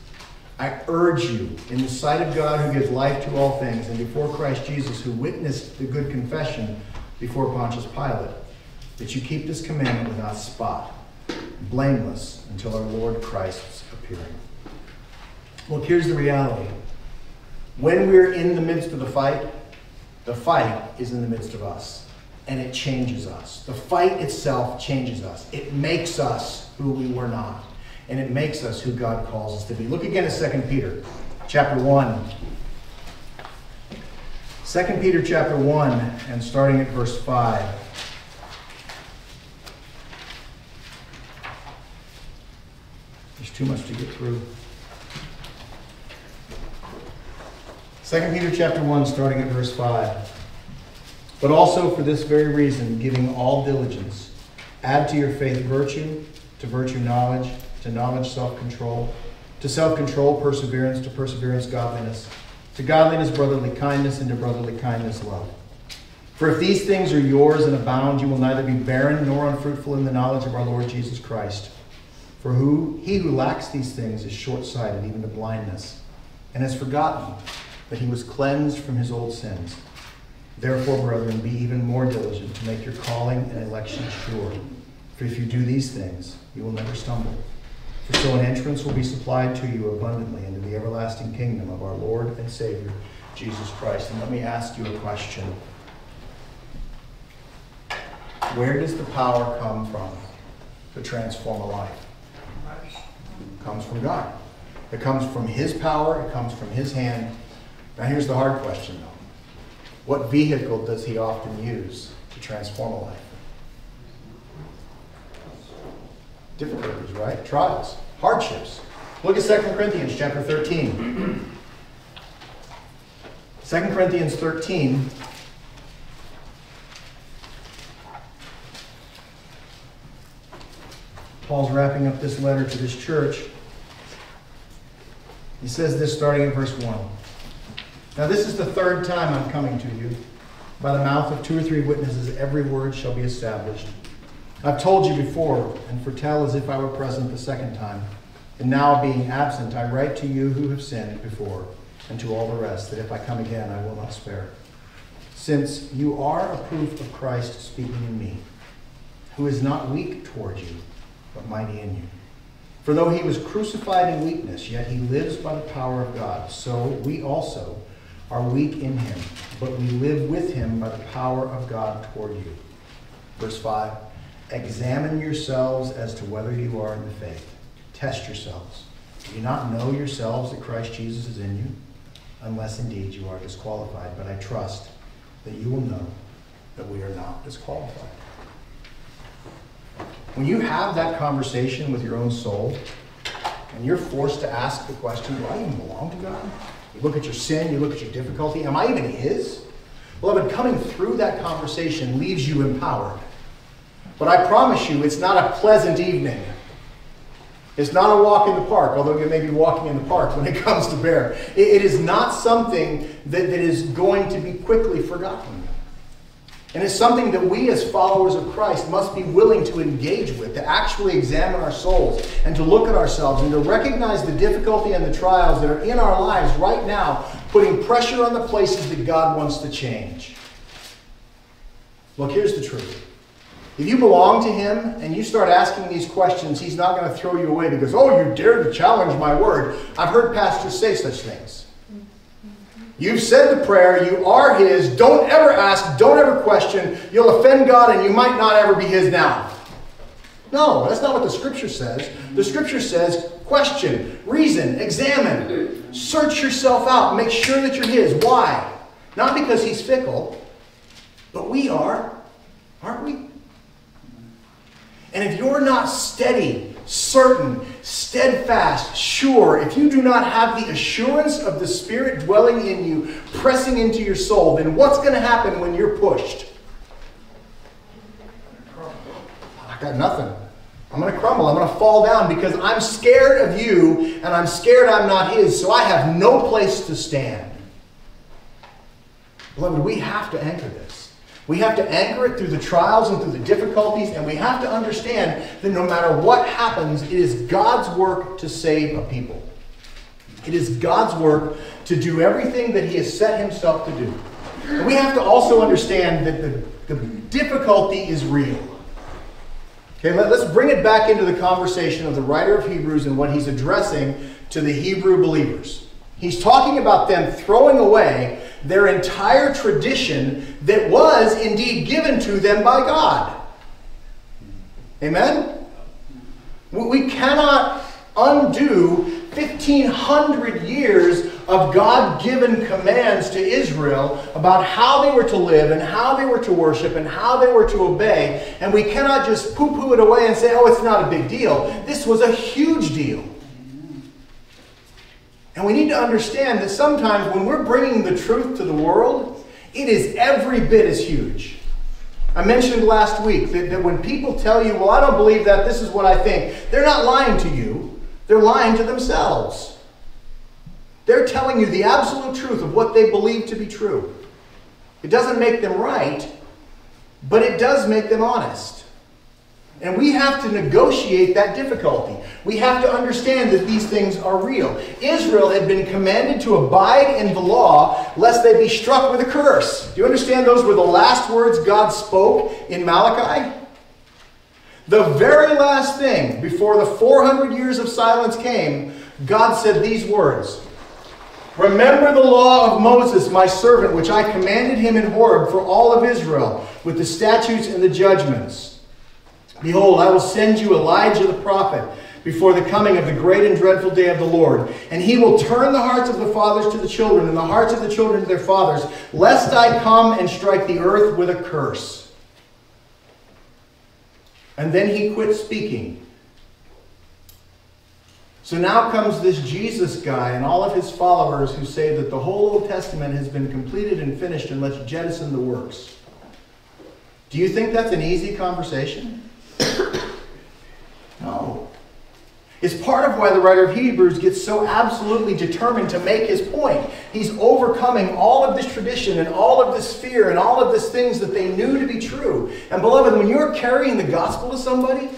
I urge you, in the sight of God who gives life to all things, and before Christ Jesus, who witnessed the good confession before Pontius Pilate, that you keep this commandment without spot, blameless until our Lord Christ's appearing. Look, here's the reality. When we're in the midst of the fight, the fight is in the midst of us, and it changes us. The fight itself changes us, it makes us who we were not and it makes us who God calls us to be. Look again at 2 Peter chapter 1. 2 Peter chapter 1 and starting at verse 5. There's too much to get through. 2 Peter chapter 1 starting at verse 5. But also for this very reason, giving all diligence, add to your faith virtue, to virtue knowledge, to knowledge, self control, to self control, perseverance, to perseverance, godliness, to godliness, brotherly kindness, and to brotherly kindness, love. For if these things are yours and abound, you will neither be barren nor unfruitful in the knowledge of our Lord Jesus Christ. For who he who lacks these things is short sighted, even to blindness, and has forgotten that he was cleansed from his old sins. Therefore, brethren, be even more diligent to make your calling and election sure. For if you do these things, you will never stumble. So an entrance will be supplied to you abundantly into the everlasting kingdom of our Lord and Savior, Jesus Christ. And let me ask you a question. Where does the power come from to transform a life? It comes from God. It comes from His power, it comes from His hand. Now, here's the hard question, though. What vehicle does He often use to transform a life? Difficulties, right? Trials, hardships. Look at 2 Corinthians chapter 13. 2 Corinthians 13. Paul's wrapping up this letter to this church. He says this starting at verse 1. Now, this is the third time I'm coming to you. By the mouth of two or three witnesses, every word shall be established. I've told you before, and foretell as if I were present the second time. And now, being absent, I write to you who have sinned before, and to all the rest, that if I come again, I will not spare. Since you are a proof of Christ speaking in me, who is not weak toward you, but mighty in you. For though he was crucified in weakness, yet he lives by the power of God. So we also are weak in him, but we live with him by the power of God toward you. Verse 5 Examine yourselves as to whether you are in the faith. Test yourselves. Do you not know yourselves that Christ Jesus is in you? Unless indeed you are disqualified. But I trust that you will know that we are not disqualified. When you have that conversation with your own soul, and you're forced to ask the question, do I even belong to God? You look at your sin, you look at your difficulty, am I even His? Beloved, coming through that conversation leaves you empowered. But I promise you, it's not a pleasant evening. It's not a walk in the park, although you may be walking in the park when it [laughs] comes to bear. it, it is not something that, that is going to be quickly forgotten. And it's something that we as followers of Christ must be willing to engage with, to actually examine our souls and to look at ourselves and to recognize the difficulty and the trials that are in our lives right now, putting pressure on the places that God wants to change. Look, here's the truth. If you belong to Him and you start asking these questions, He's not going to throw you away because, oh, you dare to challenge my word. I've heard pastors say such things. You've said the prayer, you are His. Don't ever ask, don't ever question. You'll offend God and you might not ever be His now. No, that's not what the Scripture says. The Scripture says question, reason, examine, search yourself out, make sure that you're His. Why? Not because He's fickle, but we are, aren't we? And if you're not steady, certain, steadfast, sure, if you do not have the assurance of the Spirit dwelling in you, pressing into your soul, then what's going to happen when you're pushed? I got nothing. I'm going to crumble. I'm going to fall down because I'm scared of you and I'm scared I'm not His, so I have no place to stand. Beloved, we have to anchor this. We have to anchor it through the trials and through the difficulties, and we have to understand that no matter what happens, it is God's work to save a people. It is God's work to do everything that He has set Himself to do. And we have to also understand that the, the difficulty is real. Okay, let, us bring it back into the conversation of the writer of Hebrews and what he's addressing to the Hebrew believers. He's talking about them throwing away their entire tradition that was indeed given to them by God. Amen? We cannot undo 1,500 years of God given commands to Israel about how they were to live and how they were to worship and how they were to obey. And we cannot just poo poo it away and say, oh, it's not a big deal. This was a huge deal. And we need to understand that sometimes when we're bringing the truth to the world, it is every bit as huge. I mentioned last week that, that when people tell you, well, I don't believe that, this is what I think, they're not lying to you, they're lying to themselves. They're telling you the absolute truth of what they believe to be true. It doesn't make them right, but it does make them honest. And we have to negotiate that difficulty. We have to understand that these things are real. Israel had been commanded to abide in the law lest they be struck with a curse. Do you understand those were the last words God spoke in Malachi? The very last thing before the 400 years of silence came, God said these words Remember the law of Moses, my servant, which I commanded him in Horeb for all of Israel, with the statutes and the judgments. Behold, I will send you Elijah the prophet before the coming of the great and dreadful day of the Lord. And he will turn the hearts of the fathers to the children, and the hearts of the children to their fathers, lest I come and strike the earth with a curse. And then he quit speaking. So now comes this Jesus guy and all of his followers who say that the whole Old Testament has been completed and finished and let's jettison the works. Do you think that's an easy conversation? [coughs] no. It's part of why the writer of Hebrews gets so absolutely determined to make his point. He's overcoming all of this tradition and all of this fear and all of these things that they knew to be true. And beloved, when you're carrying the gospel to somebody,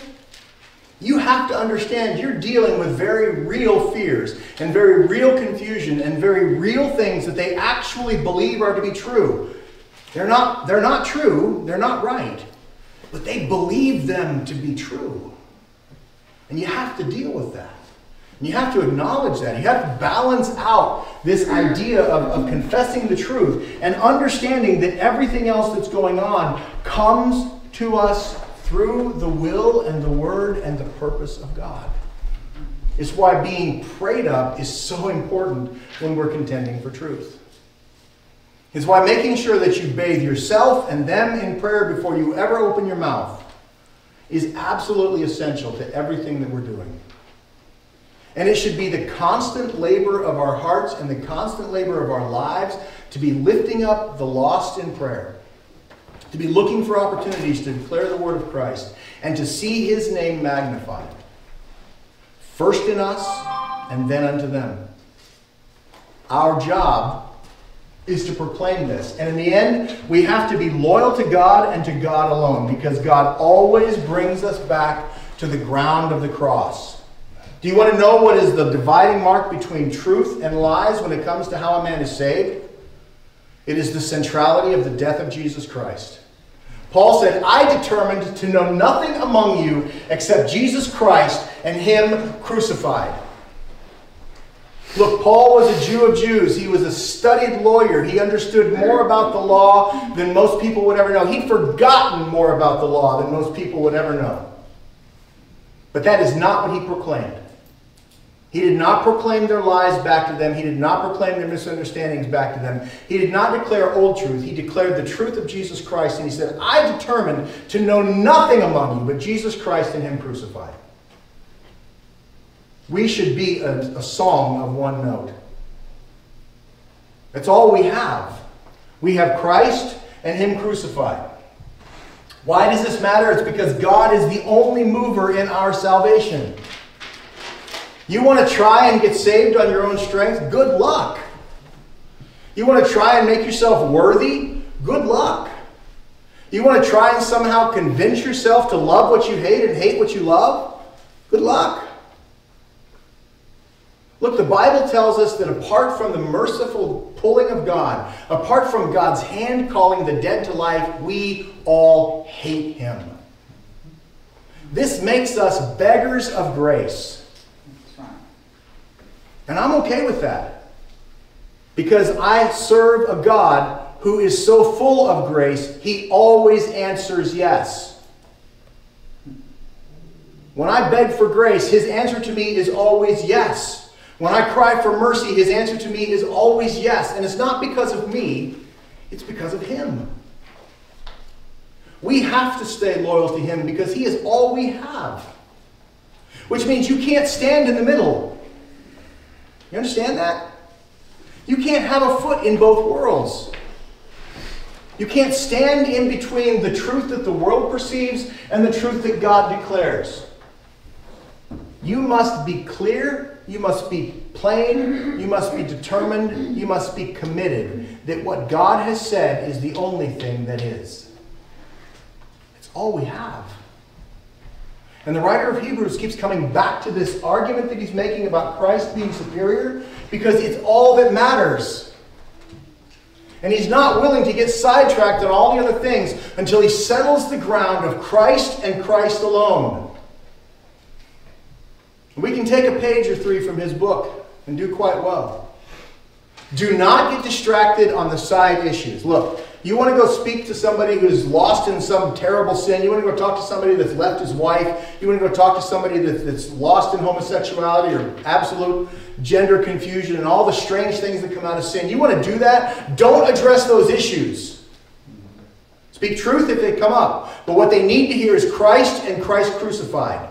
you have to understand you're dealing with very real fears and very real confusion and very real things that they actually believe are to be true. They're not, they're not true, they're not right but they believe them to be true. And you have to deal with that. And you have to acknowledge that. You have to balance out this idea of, of confessing the truth and understanding that everything else that's going on comes to us through the will and the word and the purpose of God. It's why being prayed up is so important when we're contending for truth. It's why making sure that you bathe yourself and them in prayer before you ever open your mouth is absolutely essential to everything that we're doing. And it should be the constant labor of our hearts and the constant labor of our lives to be lifting up the lost in prayer, to be looking for opportunities to declare the word of Christ, and to see his name magnified. First in us, and then unto them. Our job is to proclaim this. And in the end, we have to be loyal to God and to God alone because God always brings us back to the ground of the cross. Do you want to know what is the dividing mark between truth and lies when it comes to how a man is saved? It is the centrality of the death of Jesus Christ. Paul said, I determined to know nothing among you except Jesus Christ and Him crucified. Look, Paul was a Jew of Jews. He was a studied lawyer. He understood more about the law than most people would ever know. He'd forgotten more about the law than most people would ever know. But that is not what he proclaimed. He did not proclaim their lies back to them. He did not proclaim their misunderstandings back to them. He did not declare old truth. He declared the truth of Jesus Christ. And he said, I determined to know nothing among you but Jesus Christ and Him crucified. We should be a, a song of one note. That's all we have. We have Christ and Him crucified. Why does this matter? It's because God is the only mover in our salvation. You want to try and get saved on your own strength? Good luck. You want to try and make yourself worthy? Good luck. You want to try and somehow convince yourself to love what you hate and hate what you love? Good luck. Look, the Bible tells us that apart from the merciful pulling of God, apart from God's hand calling the dead to life, we all hate Him. This makes us beggars of grace. And I'm okay with that. Because I serve a God who is so full of grace, he always answers yes. When I beg for grace, his answer to me is always yes. When I cry for mercy, his answer to me is always yes. And it's not because of me, it's because of him. We have to stay loyal to him because he is all we have. Which means you can't stand in the middle. You understand that? You can't have a foot in both worlds. You can't stand in between the truth that the world perceives and the truth that God declares. You must be clear, you must be plain, you must be determined, you must be committed that what God has said is the only thing that is. It's all we have. And the writer of Hebrews keeps coming back to this argument that he's making about Christ being superior because it's all that matters. And he's not willing to get sidetracked on all the other things until he settles the ground of Christ and Christ alone. We can take a page or three from his book and do quite well. Do not get distracted on the side issues. Look, you want to go speak to somebody who's lost in some terrible sin. You want to go talk to somebody that's left his wife. You want to go talk to somebody that's lost in homosexuality or absolute gender confusion and all the strange things that come out of sin. You want to do that? Don't address those issues. Speak truth if they come up. But what they need to hear is Christ and Christ crucified.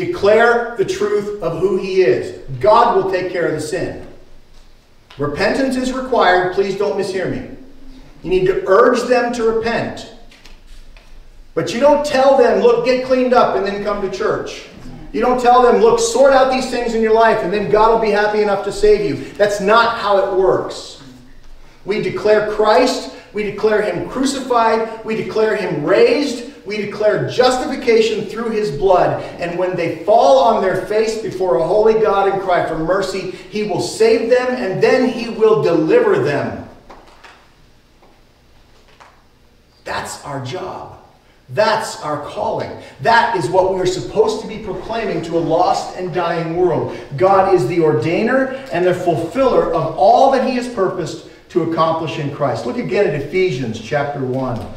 Declare the truth of who he is. God will take care of the sin. Repentance is required. Please don't mishear me. You need to urge them to repent. But you don't tell them, look, get cleaned up and then come to church. You don't tell them, look, sort out these things in your life and then God will be happy enough to save you. That's not how it works. We declare Christ, we declare Him crucified, we declare Him raised, we declare justification through His blood. And when they fall on their face before a holy God and cry for mercy, He will save them and then He will deliver them. That's our job. That's our calling. That is what we are supposed to be proclaiming to a lost and dying world. God is the ordainer and the fulfiller of all that He has purposed to accomplish in Christ. Look again at Ephesians chapter 1.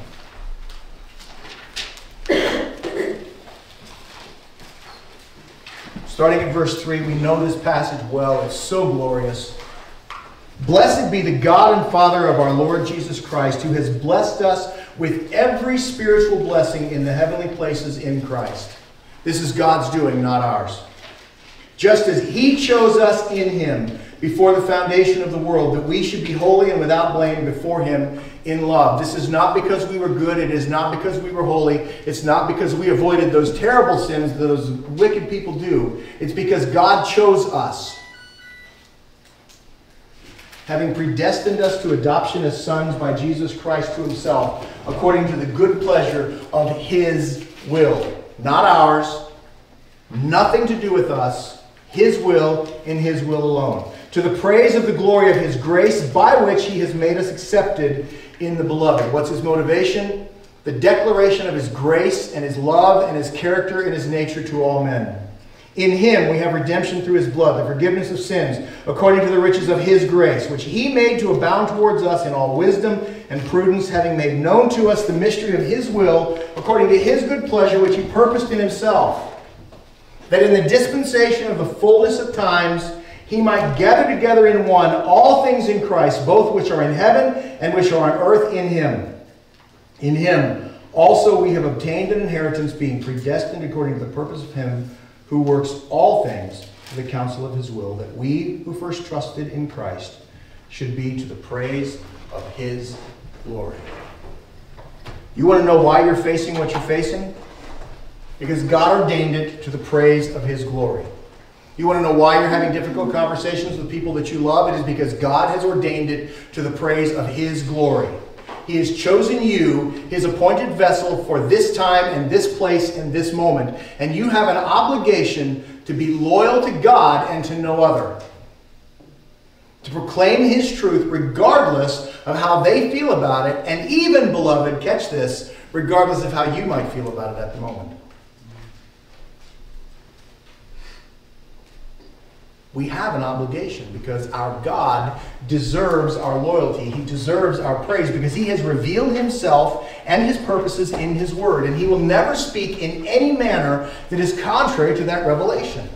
Starting at verse 3, we know this passage well. It's so glorious. Blessed be the God and Father of our Lord Jesus Christ, who has blessed us with every spiritual blessing in the heavenly places in Christ. This is God's doing, not ours. Just as He chose us in Him before the foundation of the world, that we should be holy and without blame before Him in love. This is not because we were good. It is not because we were holy. It's not because we avoided those terrible sins those wicked people do. It's because God chose us having predestined us to adoption as sons by Jesus Christ to himself, according to the good pleasure of his will. Not ours, nothing to do with us, his will in his will alone. To the praise of the glory of his grace by which he has made us accepted in the beloved. What's his motivation? The declaration of his grace and his love and his character and his nature to all men. In him we have redemption through his blood, the forgiveness of sins, according to the riches of his grace, which he made to abound towards us in all wisdom and prudence, having made known to us the mystery of his will, according to his good pleasure, which he purposed in himself, that in the dispensation of the fullness of times he might gather together in one all things in Christ, both which are in heaven and which are on earth in him. In him also we have obtained an inheritance, being predestined according to the purpose of him who works all things to the counsel of his will, that we who first trusted in Christ should be to the praise of his glory. You want to know why you're facing what you're facing? Because God ordained it to the praise of his glory. You want to know why you're having difficult conversations with people that you love? It is because God has ordained it to the praise of his glory. He has chosen you, his appointed vessel, for this time and this place and this moment. And you have an obligation to be loyal to God and to no other. To proclaim his truth regardless of how they feel about it, and even, beloved, catch this, regardless of how you might feel about it at the moment. We have an obligation because our God deserves our loyalty. He deserves our praise because He has revealed Himself and His purposes in His Word, and He will never speak in any manner that is contrary to that revelation.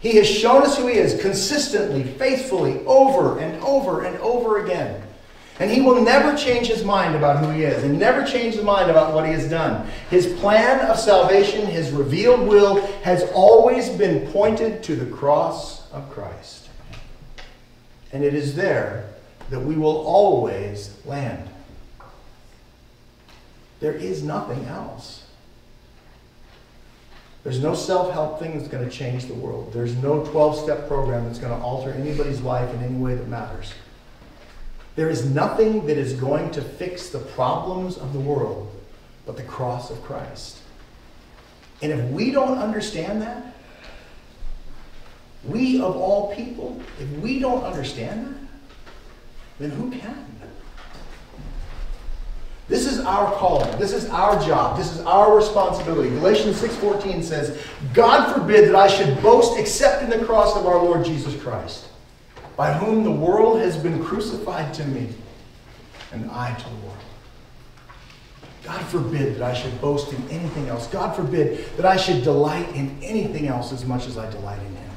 He has shown us who He is consistently, faithfully, over and over and over again. And he will never change his mind about who he is and never change his mind about what he has done. His plan of salvation, his revealed will, has always been pointed to the cross of Christ. And it is there that we will always land. There is nothing else. There's no self help thing that's going to change the world. There's no 12 step program that's going to alter anybody's life in any way that matters. There is nothing that is going to fix the problems of the world but the cross of Christ. And if we don't understand that, we of all people, if we don't understand that, then who can? This is our calling. This is our job. This is our responsibility. Galatians 6:14 says, "God forbid that I should boast except in the cross of our Lord Jesus Christ." By whom the world has been crucified to me, and I to the world. God forbid that I should boast in anything else. God forbid that I should delight in anything else as much as I delight in Him.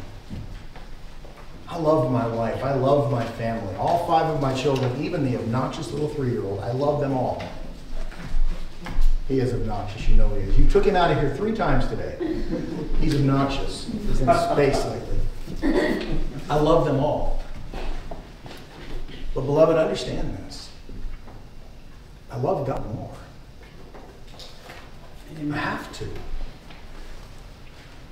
I love my wife. I love my family. All five of my children, even the obnoxious little three year old, I love them all. He is obnoxious. You know he is. You took him out of here three times today. He's obnoxious. He's in space lately. I love them all. But, beloved, understand this. I love God more. And you have to.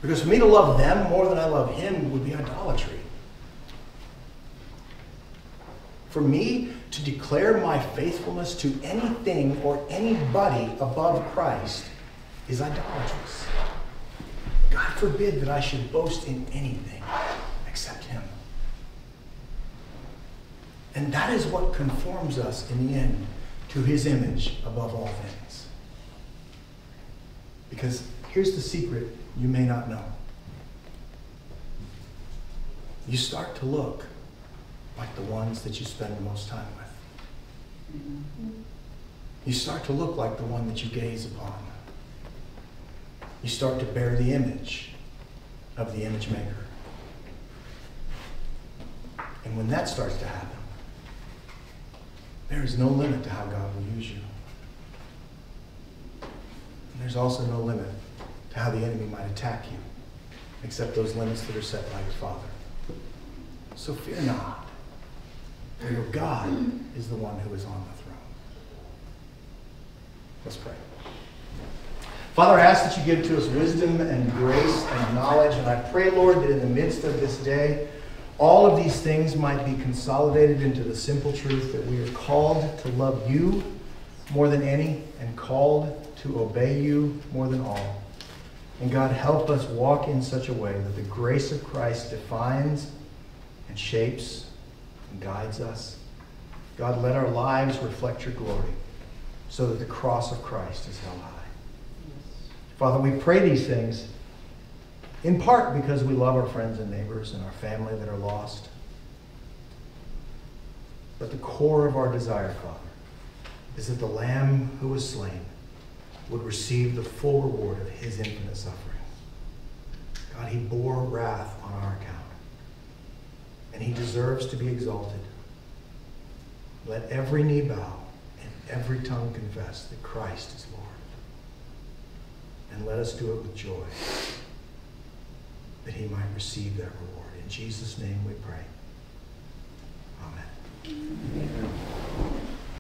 Because for me to love them more than I love Him would be idolatry. For me to declare my faithfulness to anything or anybody above Christ is idolatrous. God forbid that I should boast in anything except Him. And that is what conforms us in the end to his image above all things. Because here's the secret you may not know. You start to look like the ones that you spend the most time with. You start to look like the one that you gaze upon. You start to bear the image of the image maker. And when that starts to happen, there is no limit to how God will use you. And there's also no limit to how the enemy might attack you, except those limits that are set by your Father. So fear not, for your God is the one who is on the throne. Let's pray. Father, I ask that you give to us wisdom and grace and knowledge, and I pray, Lord, that in the midst of this day, all of these things might be consolidated into the simple truth that we are called to love you more than any and called to obey you more than all. And God, help us walk in such a way that the grace of Christ defines and shapes and guides us. God, let our lives reflect your glory so that the cross of Christ is held high. Father, we pray these things in part because we love our friends and neighbors and our family that are lost. But the core of our desire, Father, is that the Lamb who was slain would receive the full reward of his infinite suffering. God, he bore wrath on our account, and he deserves to be exalted. Let every knee bow and every tongue confess that Christ is Lord. And let us do it with joy that he might receive that reward. In Jesus' name we pray. Amen. Amen.